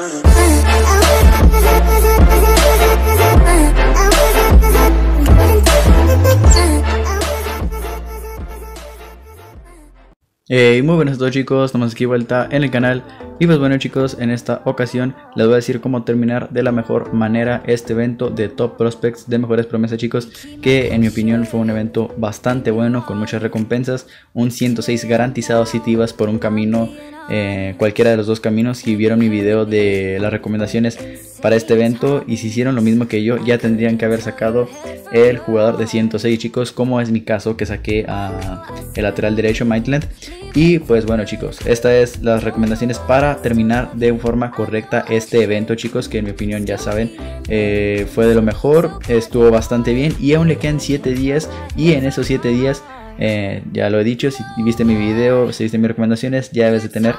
Mm-hmm. Muy buenas a todos chicos, estamos aquí vuelta en el canal. Y pues bueno chicos, en esta ocasión les voy a decir cómo terminar de la mejor manera este evento de Top Prospects de mejores promesas chicos que en mi opinión fue un evento bastante bueno con muchas recompensas, un 106 garantizado si te ibas por un camino eh, cualquiera de los dos caminos. Si vieron mi video de las recomendaciones para este evento y si hicieron lo mismo que yo ya tendrían que haber sacado el jugador de 106 chicos como es mi caso que saqué a el lateral derecho Maitland y pues bueno chicos estas es las recomendaciones para terminar de forma correcta este evento chicos que en mi opinión ya saben eh, fue de lo mejor estuvo bastante bien y aún le quedan 7 días y en esos 7 días eh, ya lo he dicho, si viste mi video, si viste mis recomendaciones, ya debes de tener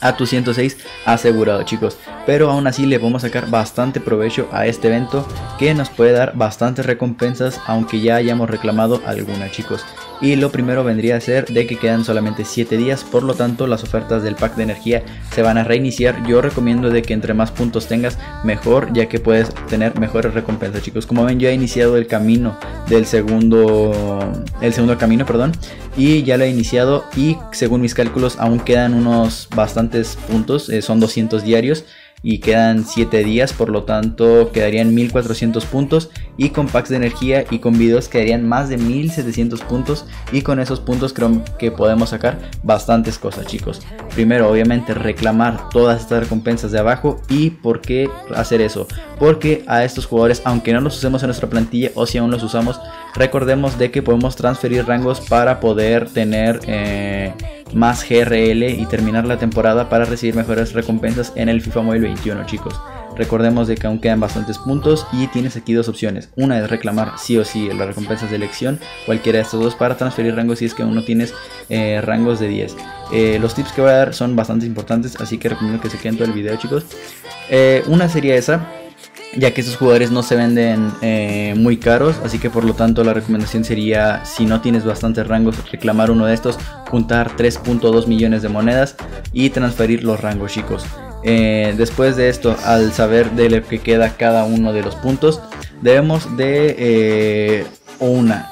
a tu 106 asegurado chicos. Pero aún así le podemos sacar bastante provecho a este evento que nos puede dar bastantes recompensas aunque ya hayamos reclamado alguna chicos y lo primero vendría a ser de que quedan solamente 7 días por lo tanto las ofertas del pack de energía se van a reiniciar. Yo recomiendo de que entre más puntos tengas mejor ya que puedes tener mejores recompensas chicos. Como ven yo he iniciado el camino del segundo el segundo camino perdón y ya lo he iniciado y según mis cálculos aún quedan unos bastantes puntos eh, son 200 diarios y quedan 7 días, por lo tanto quedarían 1400 puntos y con packs de energía y con videos quedarían más de 1700 puntos y con esos puntos creo que podemos sacar bastantes cosas chicos. Primero obviamente reclamar todas estas recompensas de abajo y por qué hacer eso, porque a estos jugadores aunque no los usemos en nuestra plantilla o si aún los usamos, recordemos de que podemos transferir rangos para poder tener... Eh, más GRL y terminar la temporada para recibir mejores recompensas en el FIFA Mobile 21 chicos. Recordemos de que aún quedan bastantes puntos y tienes aquí dos opciones. Una es reclamar sí o sí las recompensas de elección, cualquiera de estos dos para transferir rangos si es que aún no tienes eh, rangos de 10. Eh, los tips que voy a dar son bastante importantes, así que recomiendo que se queden todo el video chicos. Eh, una sería esa, ya que estos jugadores no se venden eh, muy caros, así que por lo tanto la recomendación sería, si no tienes bastantes rangos, reclamar uno de estos, juntar 3.2 millones de monedas y transferir los rangos chicos. Eh, después de esto, al saber de lo que queda cada uno de los puntos, debemos de eh, una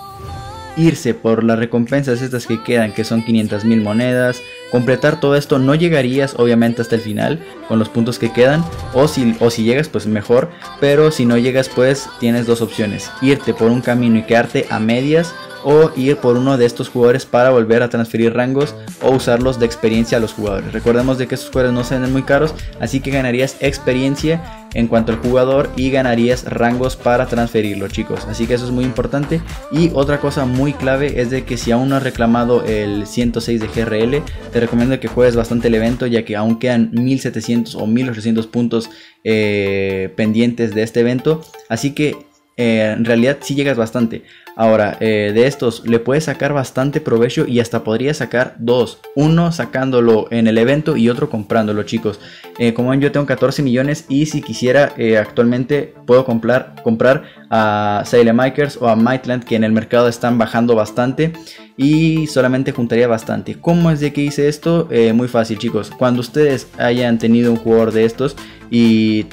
irse por las recompensas estas que quedan, que son 500 mil monedas. Completar todo esto no llegarías obviamente hasta el final con los puntos que quedan. O si, o si llegas pues mejor. Pero si no llegas pues tienes dos opciones. Irte por un camino y quedarte a medias o ir por uno de estos jugadores para volver a transferir rangos o usarlos de experiencia a los jugadores. Recordemos de que estos jugadores no se venden muy caros, así que ganarías experiencia en cuanto al jugador y ganarías rangos para transferirlo chicos. Así que eso es muy importante. Y otra cosa muy clave es de que si aún no has reclamado el 106 de GRL te recomiendo que juegues bastante el evento ya que aún quedan 1700 o 1800 puntos eh, pendientes de este evento. Así que eh, en realidad si llegas bastante Ahora, eh, de estos le puedes sacar bastante provecho y hasta podría sacar dos. Uno sacándolo en el evento y otro comprándolo, chicos. Eh, como ven, yo tengo 14 millones y si quisiera actualmente puedo comprar, comprar a Makers o a Mightland que en el mercado están bajando bastante y solamente juntaría bastante. ¿Cómo es de que hice esto? muy fácil, chicos. Cuando ustedes hayan tenido un jugador de estos y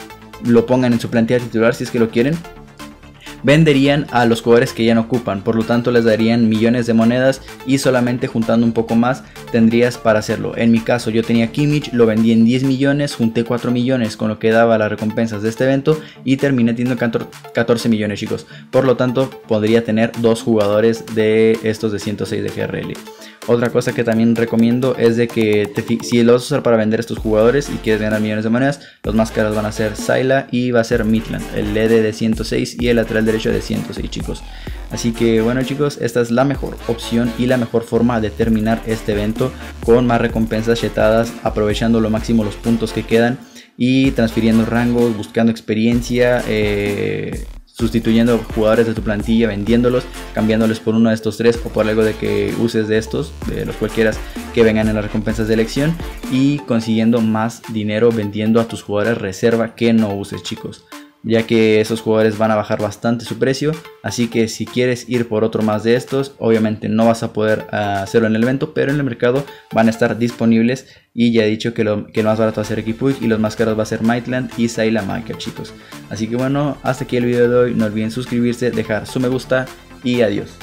lo pongan en su plantilla titular si es que lo quieren venderían a los jugadores que ya no ocupan, por lo tanto les darían millones de monedas y solamente juntando un poco más tendrías para hacerlo. En mi caso yo tenía Kimmich, lo vendí en 10 millones, junté 4 millones con lo que daba las recompensas de este evento y terminé teniendo 14 millones chicos. Por lo tanto podría tener dos jugadores de estos de 106 de GRL. Otra cosa que también recomiendo es de que si lo vas a usar para vender estos jugadores y quieres ganar millones de monedas, los más caros van a ser Syla y va a ser Midland, el LED de 106 y el lateral derecho de 106 chicos. Así que bueno chicos, esta es la mejor opción y la mejor forma de terminar este evento con más recompensas chetadas, aprovechando lo máximo los puntos que quedan y transfiriendo rangos, buscando experiencia, eh, sustituyendo jugadores de tu plantilla, vendiéndolos, cambiándoles por uno de estos tres o por algo de que uses de estos, de los cualquiera que vengan en las recompensas de elección y consiguiendo más dinero vendiendo a tus jugadores reserva que no uses chicos. Ya que esos jugadores van a bajar bastante su precio. Así que si quieres ir por otro más de estos, obviamente no vas a poder ah, hacerlo en el evento, pero en el mercado van a estar disponibles. Y ya he dicho que lo, que más barato va a ser Equipuig y los más caros va a ser Mightland y Saila Maker, chicos. Así que bueno, hasta aquí el video de hoy. No olviden suscribirse, dejar su me gusta y adiós.